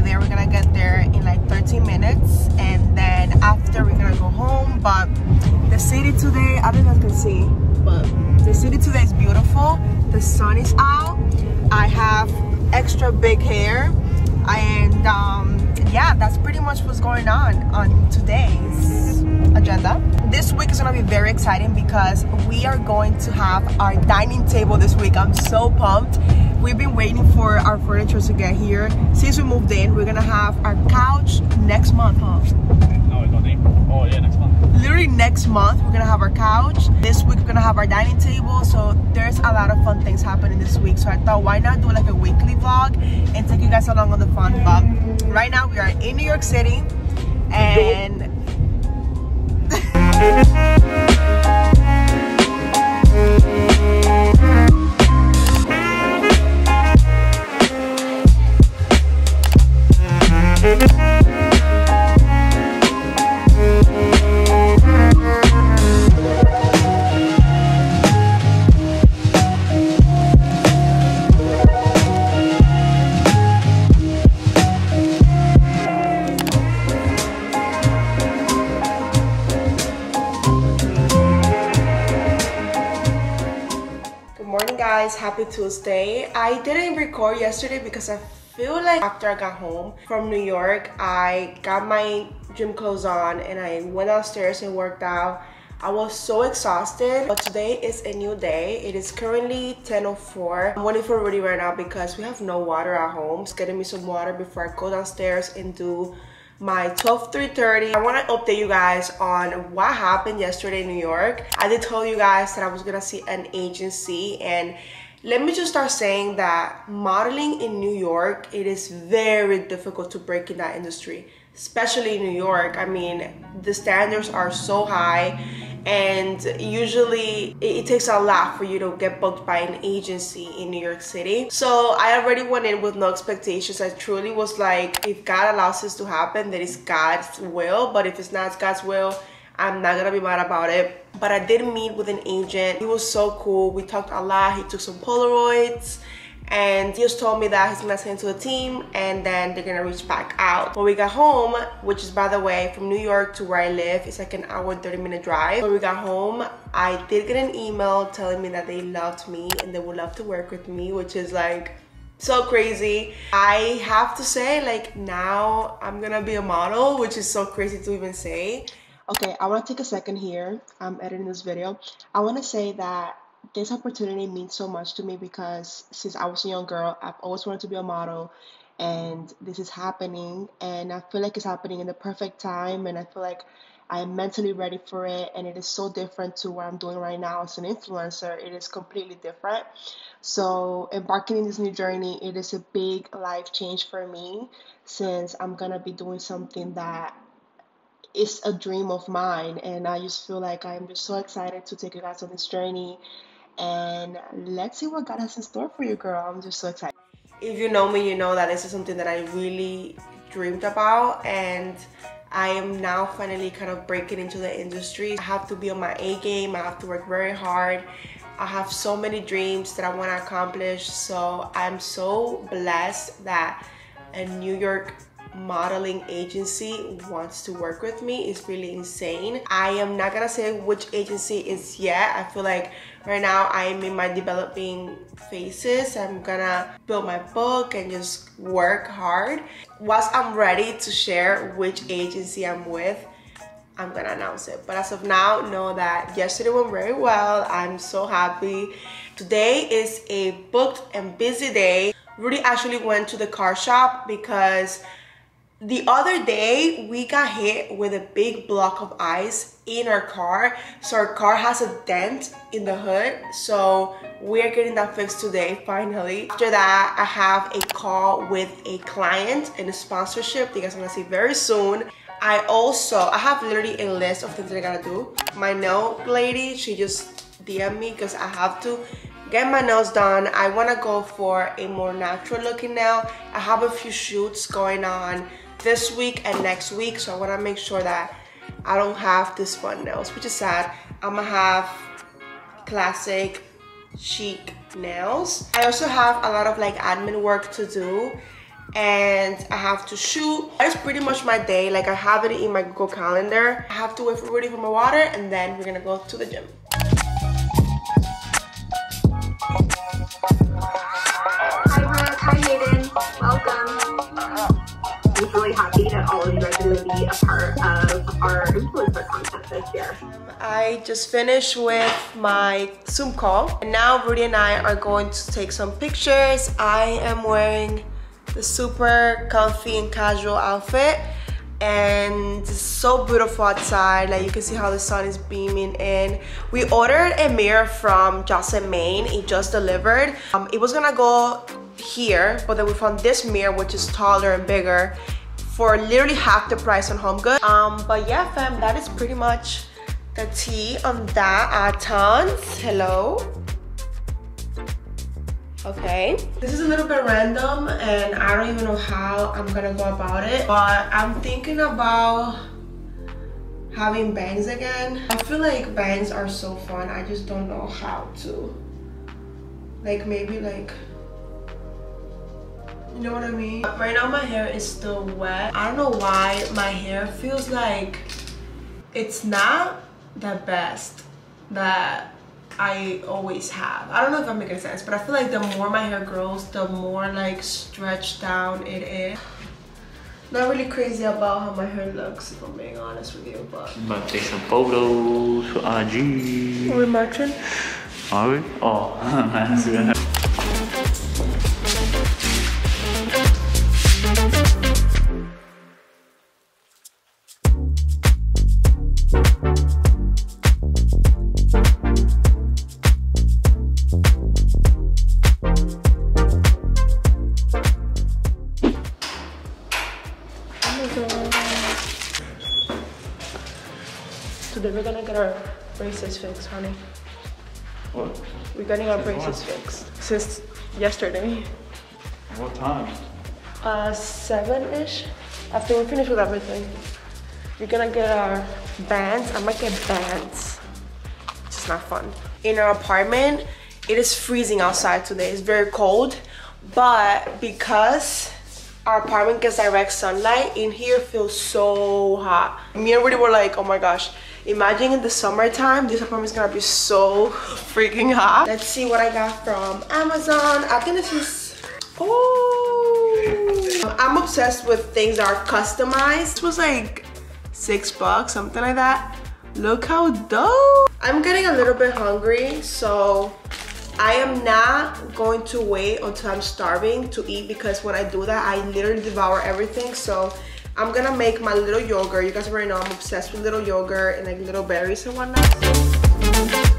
there. We're gonna get there in like 13 minutes and then after we're gonna go home. But the city today, I don't know if you can see, but the city today is beautiful. The sun is out. I have extra big hair and um, yeah, that's pretty much what's going on on today's agenda. This week is gonna be very exciting because we are going to have our dining table this week. I'm so pumped. We've been waiting for our furniture to get here. Since we moved in, we're gonna have our couch next month, huh? No, it's not Oh yeah, next month. Literally next month, we're gonna have our couch. This week, we're gonna have our dining table. So there's a lot of fun things happening this week. So I thought, why not do like a weekly vlog and take you guys along on the fun. But right now, we are in New York City, and. Good guys, happy Tuesday. I didn't record yesterday because I feel like after I got home from New York, I got my gym clothes on and I went downstairs and worked out. I was so exhausted, but today is a new day. It is currently 10.04. I'm waiting for Rudy right now because we have no water at home. It's getting me some water before I go downstairs and do my 12 3.30 i want to update you guys on what happened yesterday in new york i did tell you guys that i was gonna see an agency and let me just start saying that modeling in new york it is very difficult to break in that industry especially in new york i mean the standards are so high and usually it, takes a lot for you to get booked by an agency in New York City. So I already went in with no expectations. I truly was like, if God allows this to happen, that is God's will. But if it's not God's will, I'm not gonna be mad about it. But I did meet with an agent. He was so cool. We talked a lot. He took some Polaroids and he just told me that he's gonna send to a team and then they're gonna reach back out. When we got home, which is by the way, from New York to where I live, it's like an hour and 30 minute drive. When we got home, I did get an email telling me that they loved me and they would love to work with me, which is like so crazy. I have to say like now I'm gonna be a model, which is so crazy to even say. Okay, I wanna take a second here. I'm editing this video. I wanna say that this opportunity means so much to me because since I was a young girl, I've always wanted to be a model and this is happening and I feel like it's happening in the perfect time and I feel like I'm mentally ready for it and it is so different to what I'm doing right now as an influencer. It is completely different. So embarking in this new journey, it is a big life change for me since I'm gonna be doing something that is a dream of mine and I just feel like I'm just so excited to take you guys on this journey and let's see what God has in store for you, girl. I'm just so excited. If you know me, you know that this is something that I really dreamed about and I am now finally kind of breaking into the industry. I have to be on my A game, I have to work very hard. I have so many dreams that I want to accomplish. So I'm so blessed that a New York modeling agency wants to work with me is really insane. I am not gonna say which agency is yet. I feel like right now I'm in my developing phases. I'm gonna build my book and just work hard. Once I'm ready to share which agency I'm with, I'm gonna announce it. But as of now, know that yesterday went very well. I'm so happy. Today is a booked and busy day. Rudy actually went to the car shop because the other day we got hit with a big block of ice in our car. So our car has a dent in the hood. So we're getting that fixed today finally. After that i have a call with a client and a sponsorship. That you guys are gonna see very soon. I also i have literally a list of things that i gotta do. My nail lady she just dm me because i have to get my nails done. I want to go for a more natural looking nail. I have a few shoots going on this week and next week. So I want to make sure that I don't have this fun nails, which is sad. I'm gonna have classic chic nails. I also have a lot of like admin work to do and I have to shoot. That's pretty much my day. Like I have it in my Google Calendar. I have to wait for Rudy for my water and then we're gonna go to the gym. Part of our this year. I just finished with my Zoom call and now Rudy and I are going to take some pictures. I am wearing the super comfy and casual outfit and it's so beautiful outside like you can see how the sun is beaming in we ordered a mirror from Joss & Main it just delivered um, it was gonna go here but then we found this mirror which is taller and bigger for literally half the price on HomeGoods um, but yeah fam that is pretty much the tea on that tons. Hello? Okay. This is a little bit random and i don't even know how i'm gonna go about it but i'm thinking about having bangs again. I feel like bangs are so fun. I just don't know how to. Like maybe like you know what i mean right now my hair is still wet i don't know why my hair feels like it's not the best that I always have. I don't know if I'm making sense, but I feel like the more my hair grows, the more like stretched down it is. Not really crazy about how my hair looks, if I'm being honest with you, but. I'm about to take some photos for IG. Are we matching? Are we? Oh, Today we're gonna get our braces fixed, honey. What? We're getting our Since braces when? fixed since yesterday. What time? Uh, seven-ish. After we finish with everything, we're gonna get our bands. I might get bands. It's just not fun. In our apartment, it is freezing outside today. It's very cold, but because our apartment gets direct sunlight, in here feels so hot. Me and Rudy were like, oh my gosh. Imagine in the summertime, this apartment is gonna be so freaking hot. Let's see what I got from Amazon. I think this is, oh. I'm obsessed with things that are customized. This was like six bucks, something like that. Look how dope. I'm getting a little bit hungry, so I am not going to wait until I'm starving to eat because when I do that, I literally devour everything. So I'm gonna make my little yogurt. You guys already know I'm obsessed with little yogurt and like little berries and whatnot.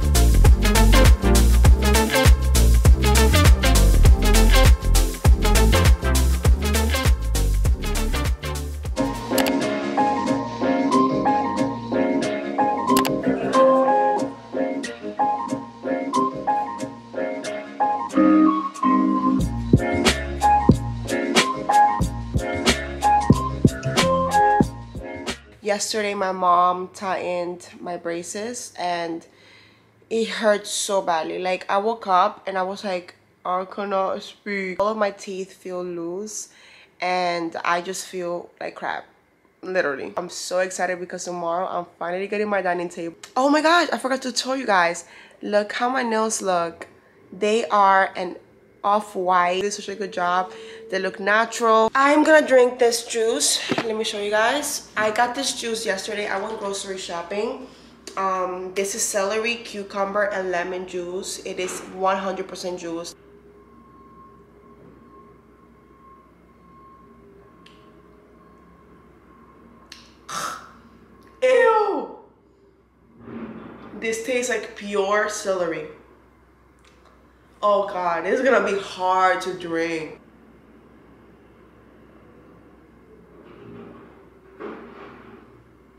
Yesterday, my mom tightened my braces and it hurt so badly. Like, I woke up and I was like, I cannot speak. All of my teeth feel loose and I just feel like crap. Literally. I'm so excited because tomorrow I'm finally getting my dining table. Oh my gosh, I forgot to tell you guys. Look how my nails look. They are an off-white. Did such a good job. They look natural. I'm gonna drink this juice. Let me show you guys. I got this juice yesterday. I went grocery shopping. Um, this is celery, cucumber, and lemon juice. It is 100% juice. Ew! This tastes like pure celery. Oh god, it's gonna be hard to drink.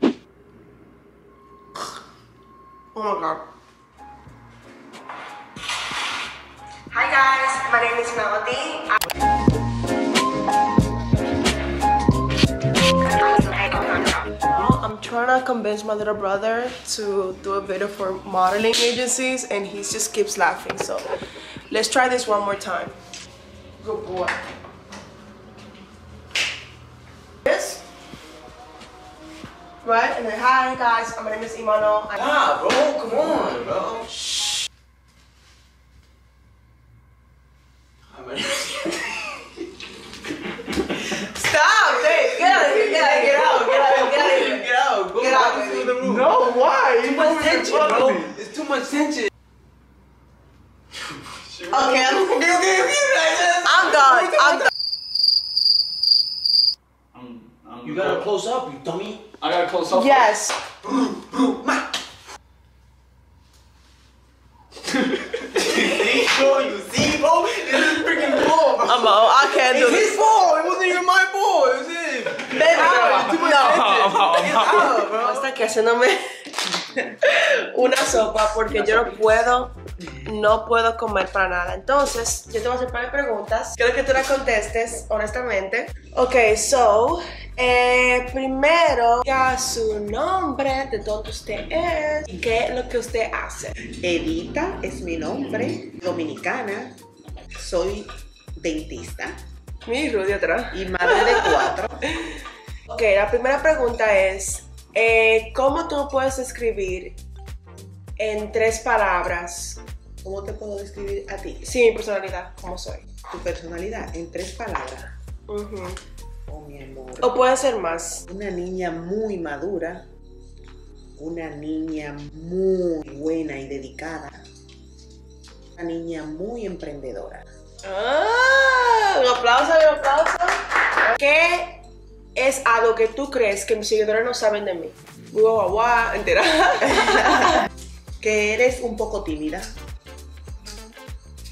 Oh my god. Hi guys, my name is Melody. Well, I'm trying to convince my little brother to do a video for modeling agencies and he just keeps laughing. So let's try this one more time. Good boy. This. Right, and then hi guys, my name is Imano. Ah, bro, come on, bro. Shh. Stop, Dave. Get out of here. Get out, get out, get out, get out of here. Get out, go Get out, back baby. into the room. No, why? Too much tension, bro. It's too much tension. Okay, Yes. See, bro, you see, bro? This is freaking ball, bro. I'm out. I can't do It's this. his ball. It wasn't even my ball. It was him. Baby, too much no. out, bro. Hasta que haciéndome una sopa porque yo no puedo, no puedo comer para nada. Entonces, yo te voy a hacer un par de preguntas. Quiero que tú las contestes, honestamente. Ok, so, eh, primero, diga su nombre, de dónde usted es y qué es lo que usted hace. Edita es mi nombre, dominicana, soy dentista Mi Rudy atrás. y madre de cuatro. Ok, la primera pregunta es, eh, ¿cómo tú puedes escribir en tres palabras ¿Cómo te puedo describir a ti? Sí, mi personalidad, como soy. Tu personalidad en tres palabras. Ujú. Oh, mi amor. O puede ser más. Una niña muy madura, una niña muy buena y dedicada, una niña muy emprendedora. Ah, un aplauso, un aplauso. ¿Qué es algo que tú crees que mis seguidores no saben de mí? Guau, guau, guau, entera. Que eres un poco tímida.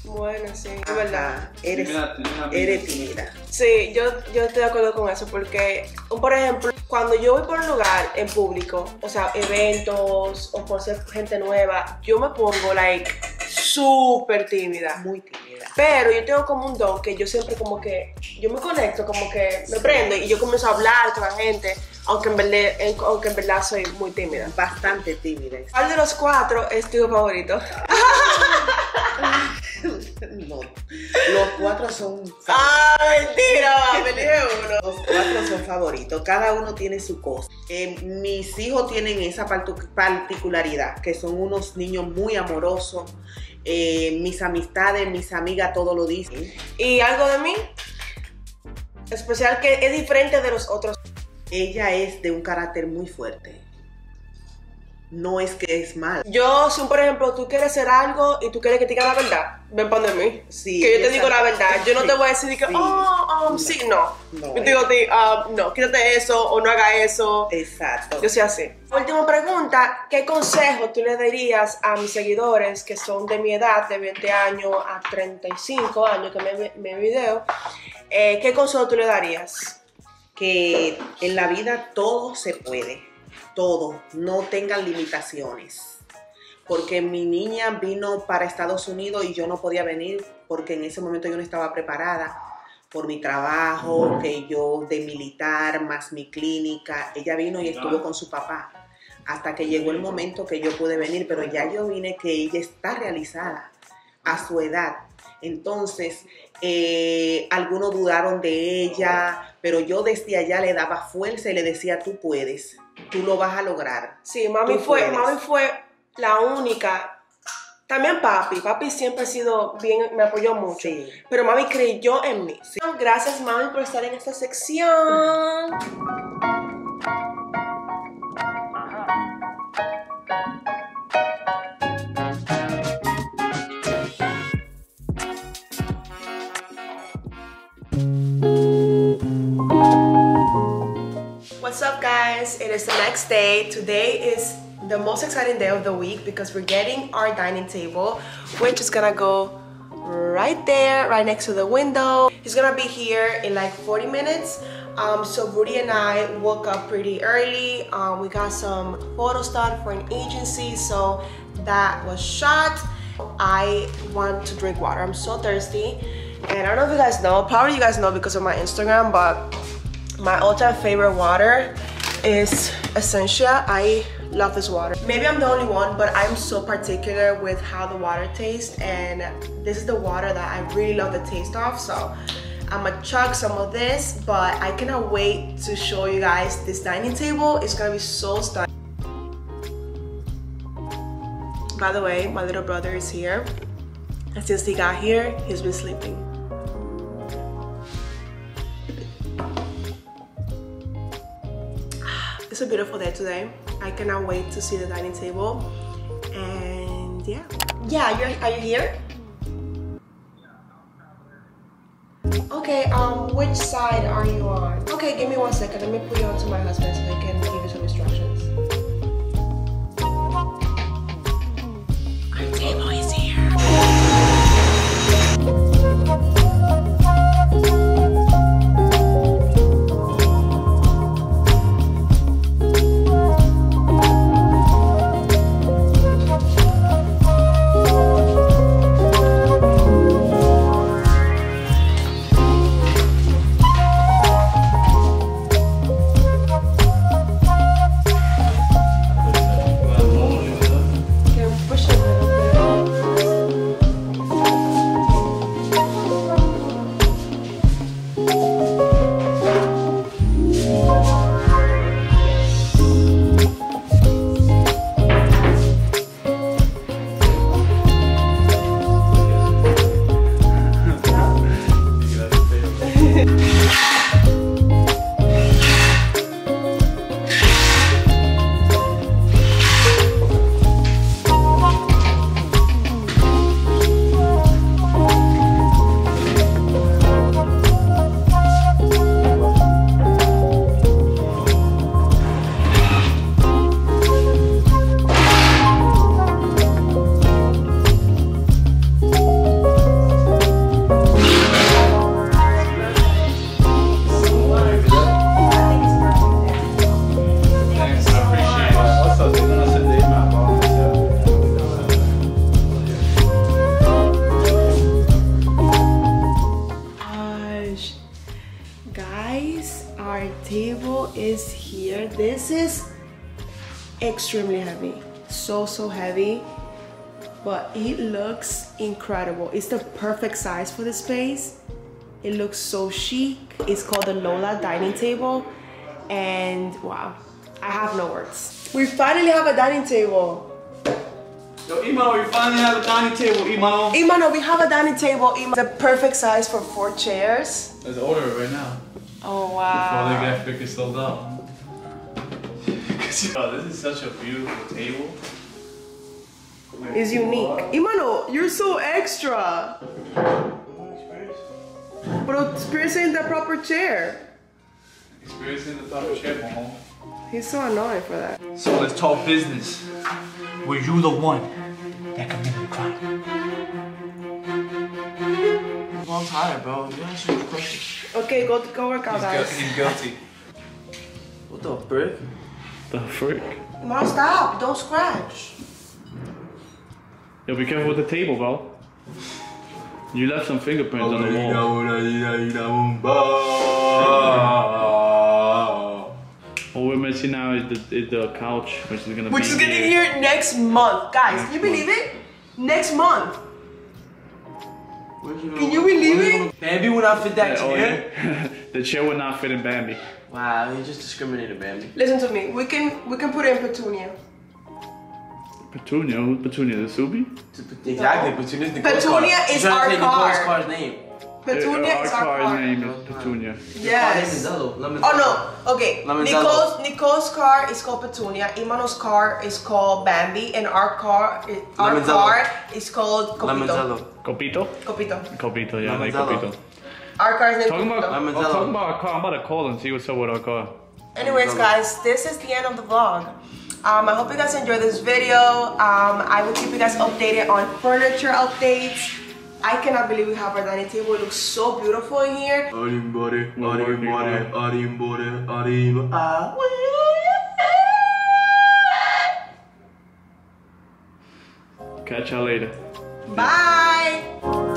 Bueno, sí, es verdad. Eres, mira. eres tímida. Sí, yo, yo estoy de acuerdo con eso porque, por ejemplo, cuando yo voy por un lugar en público, o sea, eventos o por ser gente nueva, yo me pongo, like, súper tímida. Muy tímida. Pero yo tengo como un don que yo siempre como que, yo me conecto, como que me prendo y yo comienzo a hablar con la gente, aunque en verdad, aunque en verdad soy muy tímida. Bastante tímida. ¿Cuál de los cuatro es tu favorito? No. Los cuatro son ¡Ah, mentira! Me elige uno. Los cuatro son favoritos, cada uno tiene su cosa. Eh, mis hijos tienen esa particularidad, que son unos niños muy amorosos. Eh, mis amistades, mis amigas, todo lo dicen. ¿Y algo de mí? Especial que es diferente de los otros. Ella es de un carácter muy fuerte. No es que es mal. Yo, si por ejemplo tú quieres hacer algo y tú quieres que te diga la verdad, ven para de mí. Sí, que yo te digo la verdad. Yo no te voy a decir que, Sí. oh, um, No. sí, no. No, yo te digo ah, no, quítate eso o no haga eso. Exacto. Yo soy así. Última pregunta, ¿qué consejo tú le darías a mis seguidores que son de mi edad, de 20 años a 35 años, que me, me video? Eh, ¿Qué consejo tú le darías? que en la vida todo se puede, todo, no tengan limitaciones. Porque mi niña vino para Estados Unidos y yo no podía venir porque en ese momento yo no estaba preparada por mi trabajo, que yo de militar, más mi clínica. Ella vino y estuvo con su papá hasta que llegó el momento que yo pude venir, pero ya yo vine que ella está realizada a su edad. Entonces, eh, algunos dudaron de ella, pero yo desde allá le daba fuerza y le decía, tú puedes, tú lo vas a lograr. Sí, mami Tú fue, puedes. mami fue la única. También papi, papi siempre ha sido bien, me apoyó mucho. Sí. Pero mami creyó en mí. Gracias mami por estar en esta sección. Is the next day. Today is the most exciting day of the week because we're getting our dining table, which is gonna go right there, right next to the window. He's gonna be here in like 40 minutes. Um, so Rudy and I woke up pretty early. Um, we got some photos done for an agency, so that was shot. I want to drink water. I'm so thirsty. And I don't know if you guys know, probably you guys know because of my Instagram, but my all-time favorite water is Essentia. I love this water. Maybe I'm the only one, but I'm so particular with how the water tastes and this is the water that I really love the taste of. So I'm gonna chug some of this, but I cannot wait to show you guys this dining table. It's gonna be so stunning. By the way, my little brother is here. And since he got here, he's been sleeping. It's a beautiful day today. I cannot wait to see the dining table. And yeah. Yeah, you're, are you here? Okay, um, which side are you on? Okay, give me one second. Let me put you on to my husband so he can give you some instructions. Here. This is extremely heavy. So, so heavy. But it looks incredible. It's the perfect size for the space. It looks so chic. It's called the Lola dining table. And wow, I have no words. We finally have a dining table. Yo, Imano, we finally have a dining table, Imano. Imano, we have a dining table. Imano. The perfect size for four chairs. Let's order it right now. Oh wow. Before they get freaking sold out. oh, this is such a beautiful table. is unique. Imano, you're so extra. But Spears in the proper chair. Experiencing the proper chair, Momo. He's so annoying for that. So let's talk business. Were you the one that committed the crime? Well, I'm tired, bro. You answer the question. Okay, go to go work out, guys. he's guilty. What the frick? The frick? Imano, stop! Don't scratch. Yo, be careful with the table, bro. You left some fingerprints on the wall. All we're missing now is the, is the couch, which is gonna Which be is getting here next month, guys. Can You believe it? Next month. Can you believe it? Bambi would not fit that Yeah, oh, chair. yeah. the chair would not fit in Bambi. Wow, he just discriminated Bambi. Listen to me. We can we can put in Petunia. Petunia? Who's Petunia? The Subi? Exactly, Petunia's Nicole's Petunia car. is She's trying to our take Nicole's car's name. Petunia our is our car's car. name is Petunia. Yes. Lemonzello. Lemonzello. Oh no. Okay. Lemoncello. Nicole's Nicole's car is called Petunia. Imano's car is called Bambi, and our car eh, is, our Lemoncello. car is called Copito. Lemonzello. Copito? Copito. Copito, yeah, I like Copito. Our car is named Talking about, Copito. I'm talking about our car, I'm about to call and see what's up with our car. Anyways, guys, this is the end of the vlog. Um, I hope you guys enjoyed this video. Um, I will keep you guys updated on furniture updates. I cannot believe we have our dining table. It looks so beautiful in here. Arimbore, We're working on it. arimbore, ah. Catch y'all later. Bye.